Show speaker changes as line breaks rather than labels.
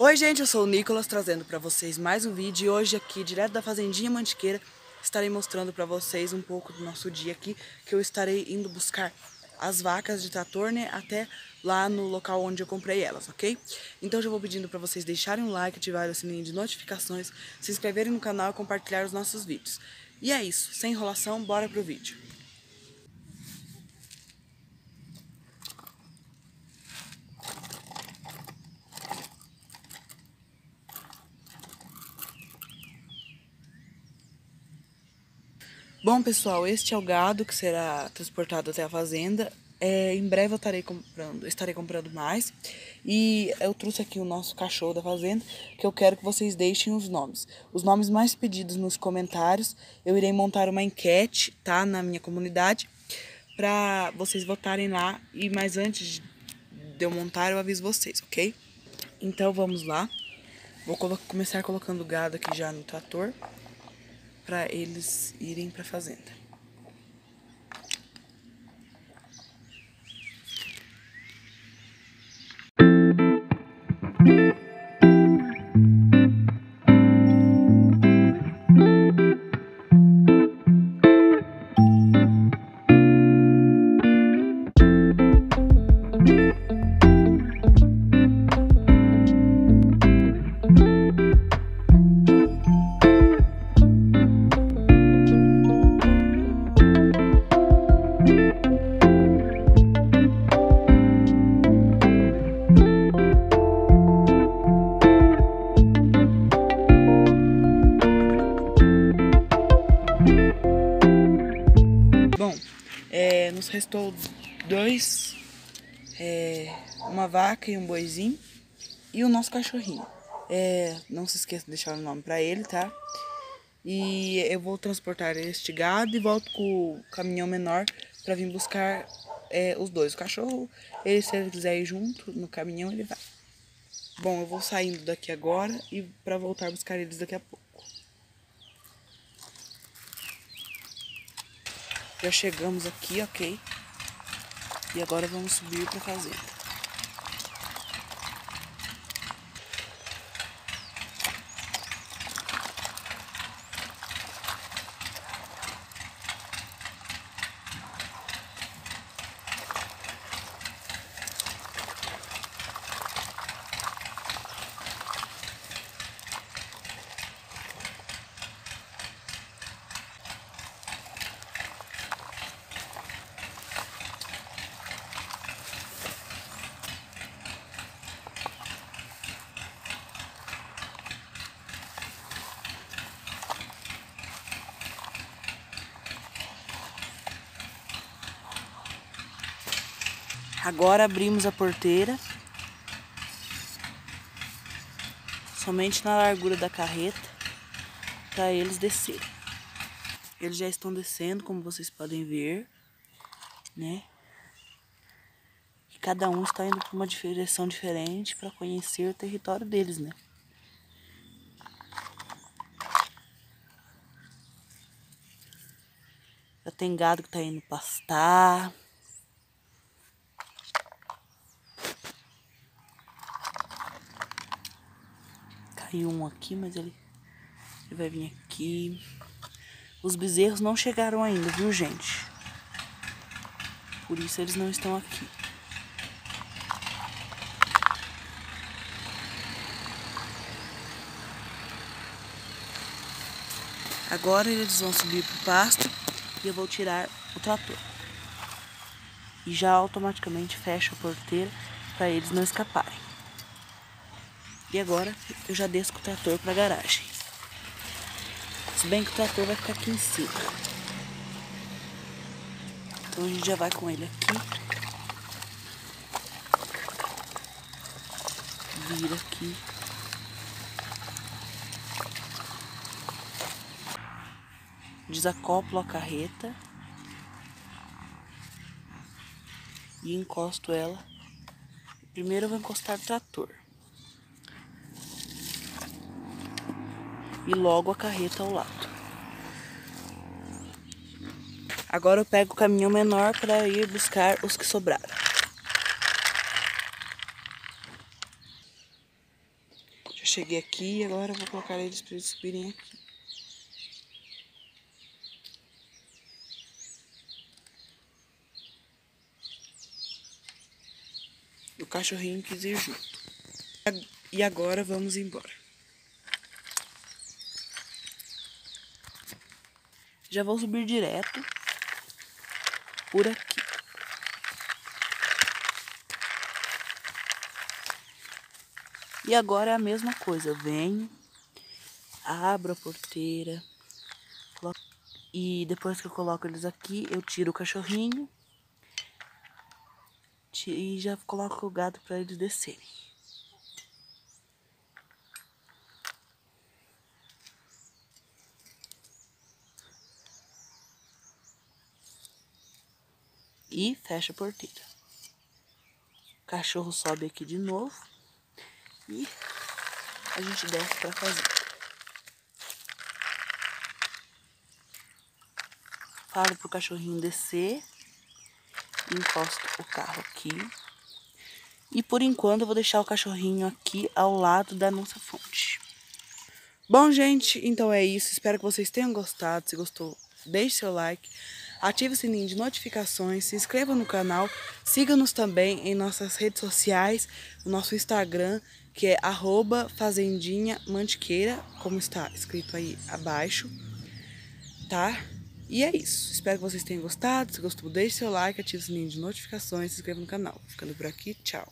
Oi gente, eu sou o Nicolas trazendo para vocês mais um vídeo e hoje aqui direto da Fazendinha Mantiqueira estarei mostrando para vocês um pouco do nosso dia aqui que eu estarei indo buscar as vacas de trator né, até lá no local onde eu comprei elas, ok? Então já vou pedindo para vocês deixarem um like, ativarem o sininho de notificações, se inscreverem no canal e compartilhar os nossos vídeos. E é isso, sem enrolação, bora pro vídeo. Bom, pessoal, este é o gado que será transportado até a fazenda. É, em breve eu estarei comprando, estarei comprando mais. E eu trouxe aqui o nosso cachorro da fazenda, que eu quero que vocês deixem os nomes. Os nomes mais pedidos nos comentários. Eu irei montar uma enquete, tá, na minha comunidade, para vocês votarem lá. E mais antes de eu montar, eu aviso vocês, ok? Então vamos lá. Vou começar colocando o gado aqui já no trator para eles irem para a fazenda. É, nos restou dois, é, uma vaca e um boizinho e o nosso cachorrinho. É, não se esqueça de deixar o nome para ele, tá? E eu vou transportar este gado e volto com o caminhão menor para vir buscar é, os dois. O cachorro, ele se ele quiser ir junto no caminhão, ele vai. Bom, eu vou saindo daqui agora e para voltar buscar eles daqui a pouco. Já chegamos aqui, ok? E agora vamos subir para fazenda. Agora abrimos a porteira. Somente na largura da carreta para eles descerem. Eles já estão descendo, como vocês podem ver, né? E cada um está indo para uma direção diferente para conhecer o território deles, né? Já tem gado que está indo pastar. Caiu um aqui, mas ele, ele vai vir aqui. Os bezerros não chegaram ainda, viu, gente? Por isso eles não estão aqui. Agora eles vão subir para o pasto e eu vou tirar o trator. E já automaticamente fecho a porteira para eles não escaparem. E agora eu já desço o trator para a garagem. Se bem que o trator vai ficar aqui em cima. Então a gente já vai com ele aqui. Vira aqui. Desacoplo a carreta. E encosto ela. Primeiro eu vou encostar o trator. E logo a carreta ao lado. Agora eu pego o caminhão menor para ir buscar os que sobraram. cheguei aqui e agora eu vou colocar eles para eles subirem aqui. O cachorrinho quis ir junto. E agora vamos embora. Já vou subir direto por aqui. E agora é a mesma coisa. Eu venho, abro a porteira. E depois que eu coloco eles aqui, eu tiro o cachorrinho. E já coloco o gato para eles descerem. E fecha a porteira. O cachorro sobe aqui de novo e a gente desce para fazer. Falo pro cachorrinho descer, encosto o carro aqui. E por enquanto eu vou deixar o cachorrinho aqui ao lado da nossa fonte. Bom, gente, então é isso. Espero que vocês tenham gostado. Se gostou, deixe seu like ative o sininho de notificações, se inscreva no canal, siga-nos também em nossas redes sociais, no nosso Instagram, que é arroba fazendinha mantiqueira, como está escrito aí abaixo, tá? E é isso. Espero que vocês tenham gostado. Se gostou, deixe seu like, ative o sininho de notificações, se inscreva no canal. Ficando por aqui, tchau.